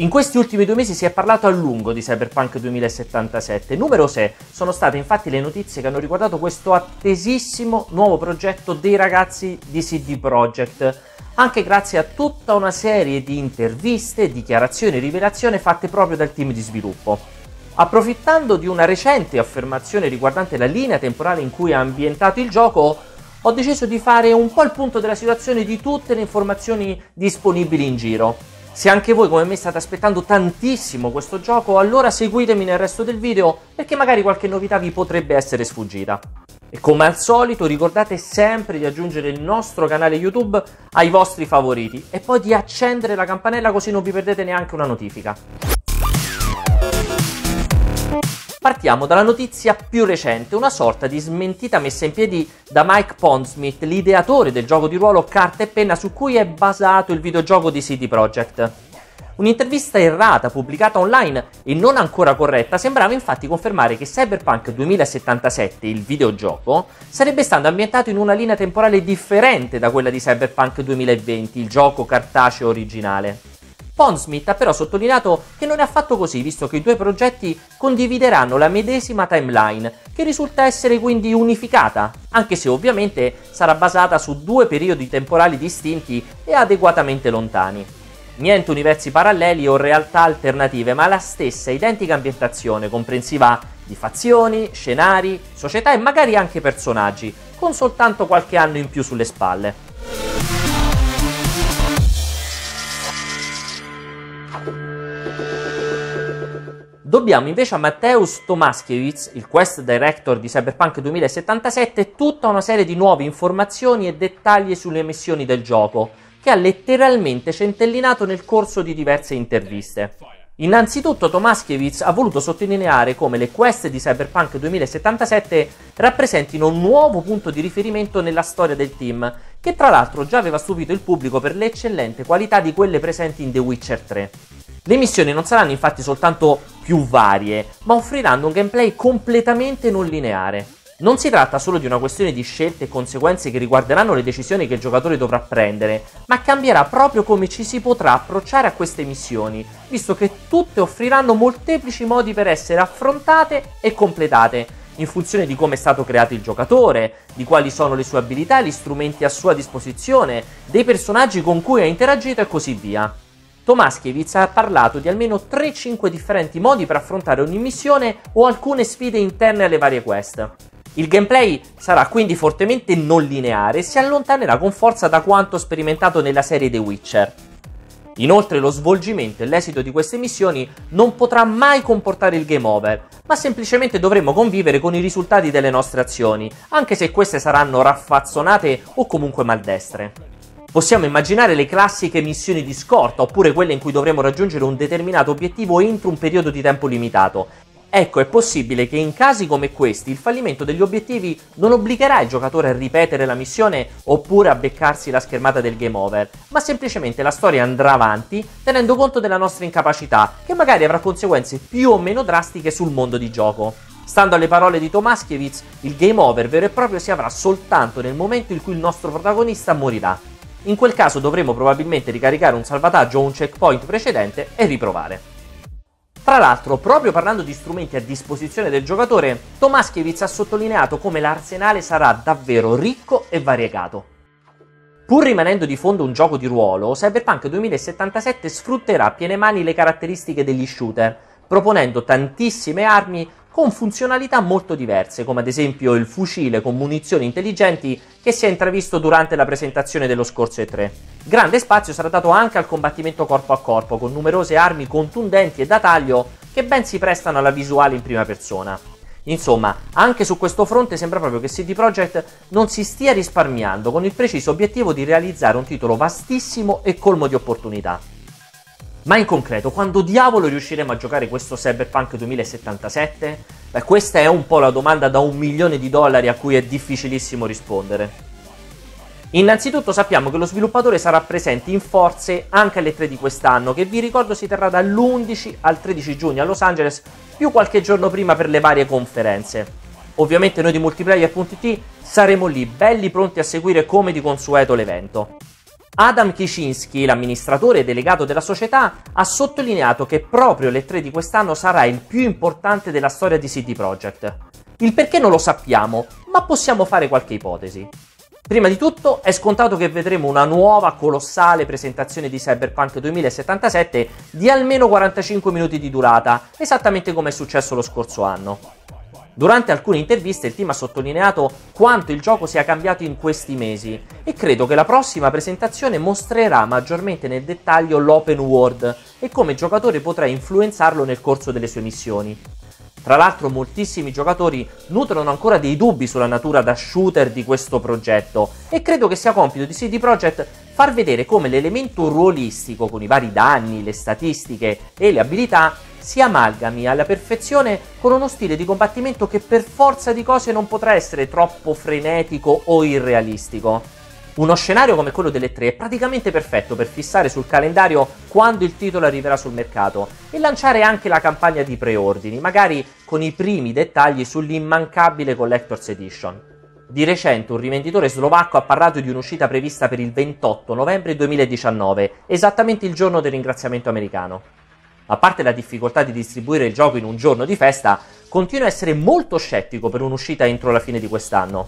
In questi ultimi due mesi si è parlato a lungo di Cyberpunk 2077. Numerose sono state infatti le notizie che hanno riguardato questo attesissimo nuovo progetto dei ragazzi di CD Projekt, anche grazie a tutta una serie di interviste, dichiarazioni e rivelazioni fatte proprio dal team di sviluppo. Approfittando di una recente affermazione riguardante la linea temporale in cui è ambientato il gioco, ho deciso di fare un po' il punto della situazione di tutte le informazioni disponibili in giro. Se anche voi come me state aspettando tantissimo questo gioco, allora seguitemi nel resto del video perché magari qualche novità vi potrebbe essere sfuggita. E come al solito ricordate sempre di aggiungere il nostro canale YouTube ai vostri favoriti e poi di accendere la campanella così non vi perdete neanche una notifica. Partiamo dalla notizia più recente, una sorta di smentita messa in piedi da Mike Pondsmith, l'ideatore del gioco di ruolo carta e penna su cui è basato il videogioco di CD Projekt. Un'intervista errata pubblicata online e non ancora corretta sembrava infatti confermare che Cyberpunk 2077, il videogioco, sarebbe stato ambientato in una linea temporale differente da quella di Cyberpunk 2020, il gioco cartaceo originale. Pondsmith ha però sottolineato che non è affatto così, visto che i due progetti condivideranno la medesima timeline, che risulta essere quindi unificata, anche se ovviamente sarà basata su due periodi temporali distinti e adeguatamente lontani. Niente universi paralleli o realtà alternative, ma la stessa identica ambientazione, comprensiva di fazioni, scenari, società e magari anche personaggi, con soltanto qualche anno in più sulle spalle. Dobbiamo invece a Mateusz Tomaszkiewicz, il quest director di Cyberpunk 2077, tutta una serie di nuove informazioni e dettagli sulle missioni del gioco, che ha letteralmente centellinato nel corso di diverse interviste. Innanzitutto Tomaszkiewicz ha voluto sottolineare come le quest di Cyberpunk 2077 rappresentino un nuovo punto di riferimento nella storia del team, che tra l'altro già aveva stupito il pubblico per l'eccellente qualità di quelle presenti in The Witcher 3. Le missioni non saranno infatti soltanto più varie, ma offriranno un gameplay completamente non lineare. Non si tratta solo di una questione di scelte e conseguenze che riguarderanno le decisioni che il giocatore dovrà prendere, ma cambierà proprio come ci si potrà approcciare a queste missioni, visto che tutte offriranno molteplici modi per essere affrontate e completate, in funzione di come è stato creato il giocatore, di quali sono le sue abilità, gli strumenti a sua disposizione, dei personaggi con cui ha interagito e così via. Tomaskiewicz ha parlato di almeno 3-5 differenti modi per affrontare ogni missione o alcune sfide interne alle varie quest. Il gameplay sarà quindi fortemente non lineare e si allontanerà con forza da quanto sperimentato nella serie The Witcher. Inoltre lo svolgimento e l'esito di queste missioni non potrà mai comportare il game over, ma semplicemente dovremo convivere con i risultati delle nostre azioni, anche se queste saranno raffazzonate o comunque maldestre. Possiamo immaginare le classiche missioni di scorta, oppure quelle in cui dovremo raggiungere un determinato obiettivo entro un periodo di tempo limitato. Ecco, è possibile che in casi come questi il fallimento degli obiettivi non obbligherà il giocatore a ripetere la missione oppure a beccarsi la schermata del game over, ma semplicemente la storia andrà avanti tenendo conto della nostra incapacità, che magari avrà conseguenze più o meno drastiche sul mondo di gioco. Stando alle parole di Tomaskiewicz, il game over vero e proprio si avrà soltanto nel momento in cui il nostro protagonista morirà. In quel caso dovremo probabilmente ricaricare un salvataggio o un checkpoint precedente e riprovare. Tra l'altro, proprio parlando di strumenti a disposizione del giocatore, Tomaskiewicz ha sottolineato come l'arsenale sarà davvero ricco e variegato. Pur rimanendo di fondo un gioco di ruolo, Cyberpunk 2077 sfrutterà a piene mani le caratteristiche degli shooter, proponendo tantissime armi con funzionalità molto diverse, come ad esempio il fucile con munizioni intelligenti che si è intravisto durante la presentazione dello scorso E3. Grande spazio sarà dato anche al combattimento corpo a corpo, con numerose armi contundenti e da taglio che ben si prestano alla visuale in prima persona. Insomma, anche su questo fronte sembra proprio che CD Projekt non si stia risparmiando, con il preciso obiettivo di realizzare un titolo vastissimo e colmo di opportunità. Ma in concreto, quando diavolo riusciremo a giocare questo Cyberpunk 2077? Beh, questa è un po' la domanda da un milione di dollari a cui è difficilissimo rispondere. Innanzitutto sappiamo che lo sviluppatore sarà presente in forze anche alle 3 di quest'anno, che vi ricordo si terrà dall'11 al 13 giugno a Los Angeles, più qualche giorno prima per le varie conferenze. Ovviamente noi di multiplayer.it saremo lì, belli pronti a seguire come di consueto l'evento. Adam Kicinski, l'amministratore delegato della società, ha sottolineato che proprio l'E3 di quest'anno sarà il più importante della storia di CD Projekt. Il perché non lo sappiamo, ma possiamo fare qualche ipotesi. Prima di tutto è scontato che vedremo una nuova colossale presentazione di Cyberpunk 2077 di almeno 45 minuti di durata, esattamente come è successo lo scorso anno. Durante alcune interviste il team ha sottolineato quanto il gioco sia cambiato in questi mesi e credo che la prossima presentazione mostrerà maggiormente nel dettaglio l'open world e come il giocatore potrà influenzarlo nel corso delle sue missioni. Tra l'altro moltissimi giocatori nutrono ancora dei dubbi sulla natura da shooter di questo progetto e credo che sia compito di CD Projekt far vedere come l'elemento ruolistico con i vari danni, le statistiche e le abilità si amalgami alla perfezione con uno stile di combattimento che per forza di cose non potrà essere troppo frenetico o irrealistico. Uno scenario come quello delle tre è praticamente perfetto per fissare sul calendario quando il titolo arriverà sul mercato e lanciare anche la campagna di preordini, magari con i primi dettagli sull'immancabile Collector's Edition. Di recente un rivenditore slovacco ha parlato di un'uscita prevista per il 28 novembre 2019, esattamente il giorno del ringraziamento americano. A parte la difficoltà di distribuire il gioco in un giorno di festa, continuo a essere molto scettico per un'uscita entro la fine di quest'anno.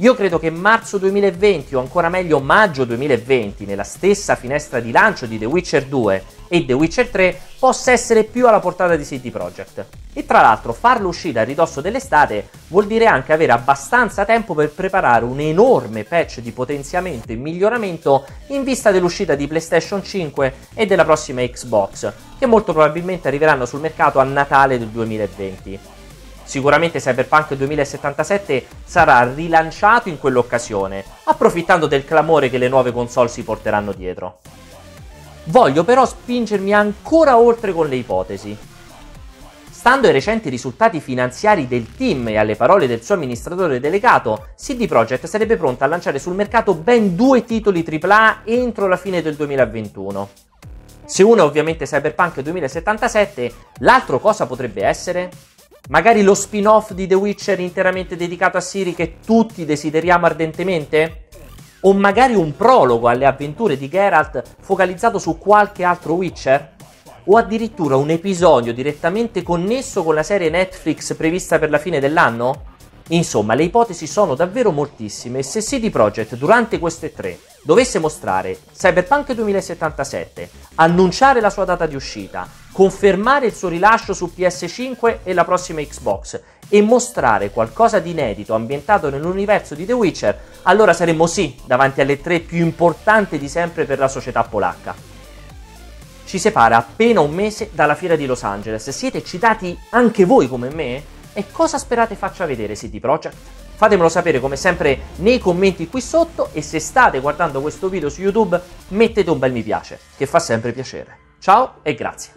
Io credo che marzo 2020 o ancora meglio maggio 2020, nella stessa finestra di lancio di The Witcher 2 e The Witcher 3, possa essere più alla portata di CD Projekt. E tra l'altro farlo uscire a ridosso dell'estate vuol dire anche avere abbastanza tempo per preparare un enorme patch di potenziamento e miglioramento in vista dell'uscita di PlayStation 5 e della prossima Xbox, che molto probabilmente arriveranno sul mercato a Natale del 2020. Sicuramente Cyberpunk 2077 sarà rilanciato in quell'occasione, approfittando del clamore che le nuove console si porteranno dietro. Voglio però spingermi ancora oltre con le ipotesi. Stando ai recenti risultati finanziari del team e alle parole del suo amministratore delegato, CD Projekt sarebbe pronta a lanciare sul mercato ben due titoli AAA entro la fine del 2021. Se uno è ovviamente Cyberpunk 2077, l'altro cosa potrebbe essere? Magari lo spin-off di The Witcher interamente dedicato a Siri che tutti desideriamo ardentemente? O magari un prologo alle avventure di Geralt focalizzato su qualche altro Witcher? O addirittura un episodio direttamente connesso con la serie Netflix prevista per la fine dell'anno? Insomma, le ipotesi sono davvero moltissime e se CD Projekt durante queste tre dovesse mostrare Cyberpunk 2077, annunciare la sua data di uscita, confermare il suo rilascio su PS5 e la prossima Xbox e mostrare qualcosa di inedito ambientato nell'universo di The Witcher, allora saremmo sì davanti alle tre più importanti di sempre per la società polacca. Ci separa appena un mese dalla fiera di Los Angeles. Siete eccitati anche voi come me? E cosa sperate faccia vedere CD Projekt? Fatemelo sapere come sempre nei commenti qui sotto e se state guardando questo video su YouTube mettete un bel mi piace, che fa sempre piacere. Ciao e grazie.